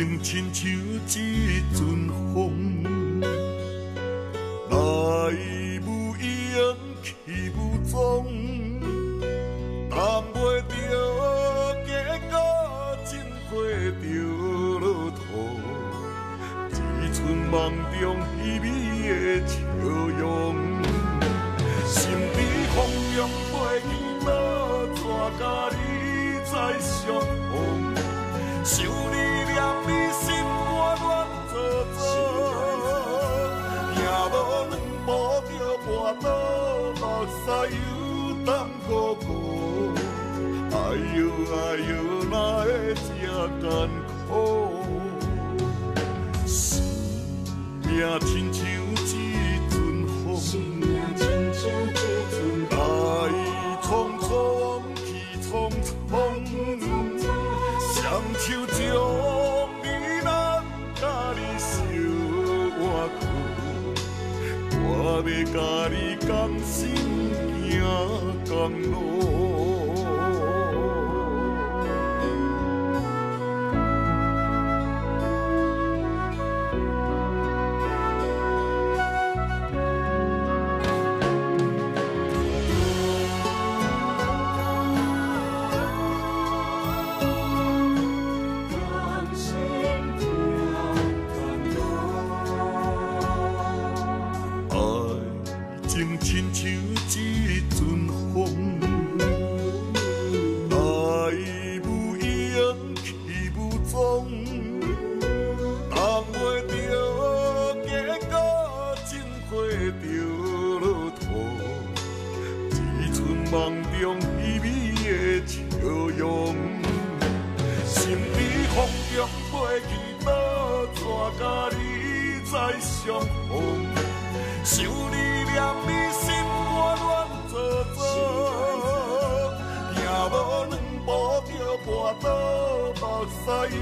情亲像一阵风，来无影去无踪，谈袂着结果，真花着落土，只剩梦中稀微的笑容，心比风扬飞去哪，怎甲你再相逢？想你念你心肝乱糟糟，行无两步就跋倒，目屎又澹糊糊。哎呦哎呦，哪会这艰苦？生命亲像一阵风，要甲你甘心行共路。情亲像一阵风，来无影去无踪，谈袂着结果，真花着落土，只剩梦中稀微的笑容，心比风中飞去倒，怎甲你再相逢？想你念你心肝乱糟糟，行无两步就跋倒，目屎又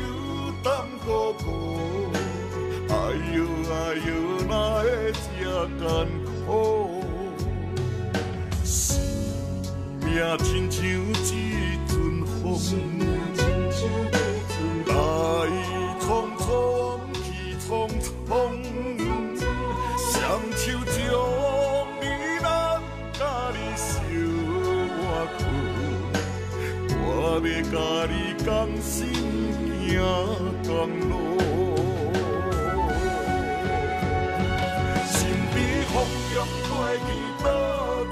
澹糊糊。哎呦哎呦，哪会这艰苦？生命亲像一阵风，来匆匆去匆匆。要甲你共心行共路。心比风扬飞去倒，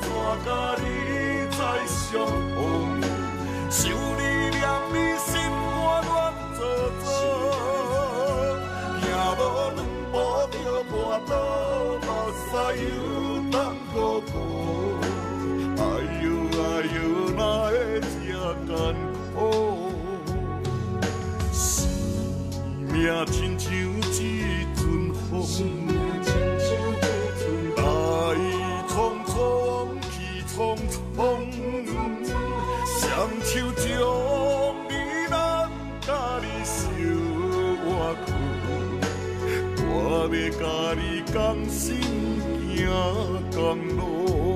怎甲你再相逢？想你念你心肝乱糟糟，行无两步就跋倒，目屎又澹糊糊。艰苦？生命亲像一阵风。来匆匆去匆匆，双手将你咱甲你相换去，我要甲你共心行共路。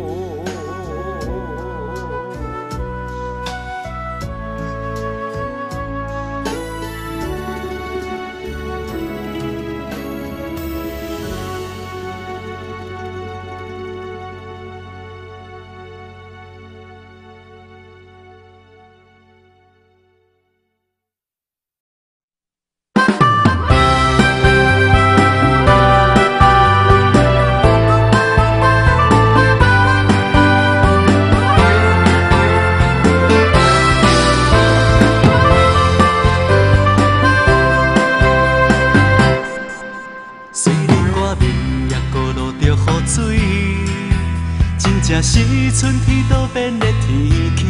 若是春天多变的天气。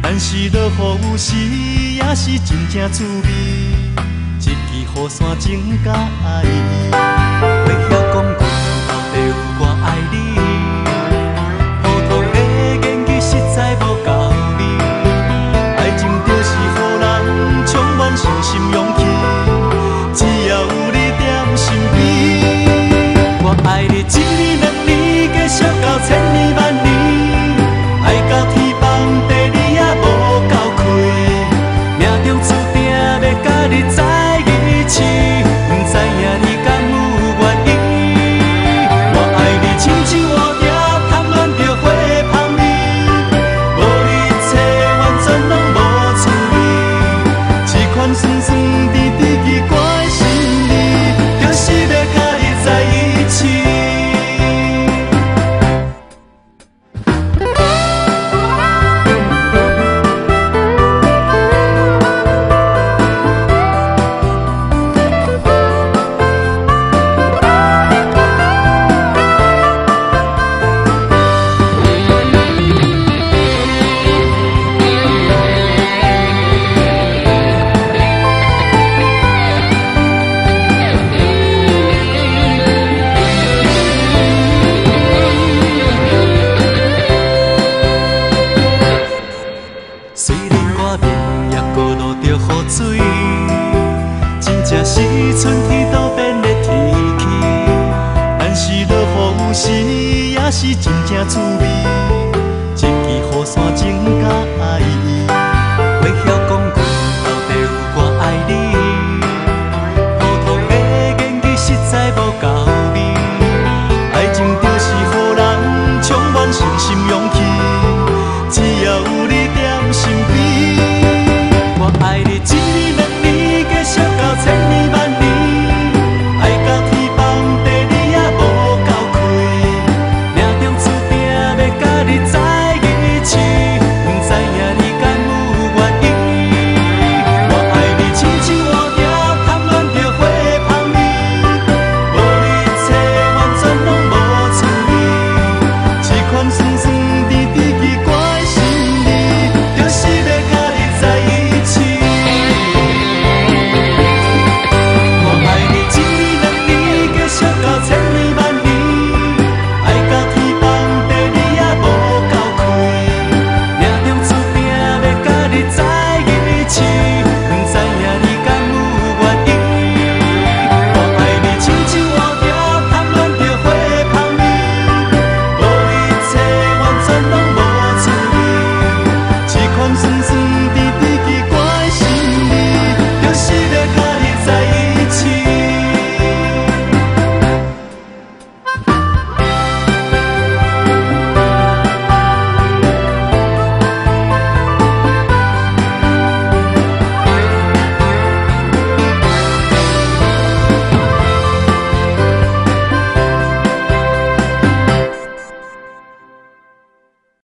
但是落雨时也是真正滋味，一支雨伞真甲意。话遐讲过到底有是也是真正趣味。